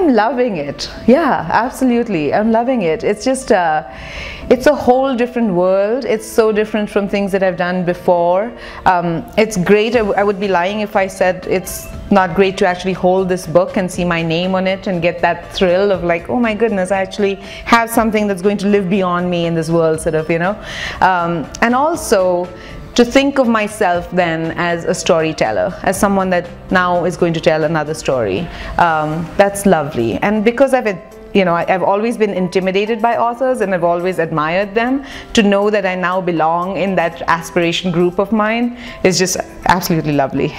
I'm loving it. Yeah, absolutely. I'm loving it. It's just, uh, it's a whole different world. It's so different from things that I've done before. Um, it's great. I, I would be lying if I said it's not great to actually hold this book and see my name on it and get that thrill of like, oh my goodness, I actually have something that's going to live beyond me in this world, sort of, you know. Um, and also, to think of myself then as a storyteller, as someone that now is going to tell another story. Um, that's lovely. And because I've you know, I've always been intimidated by authors and I've always admired them. To know that I now belong in that aspiration group of mine is just absolutely lovely.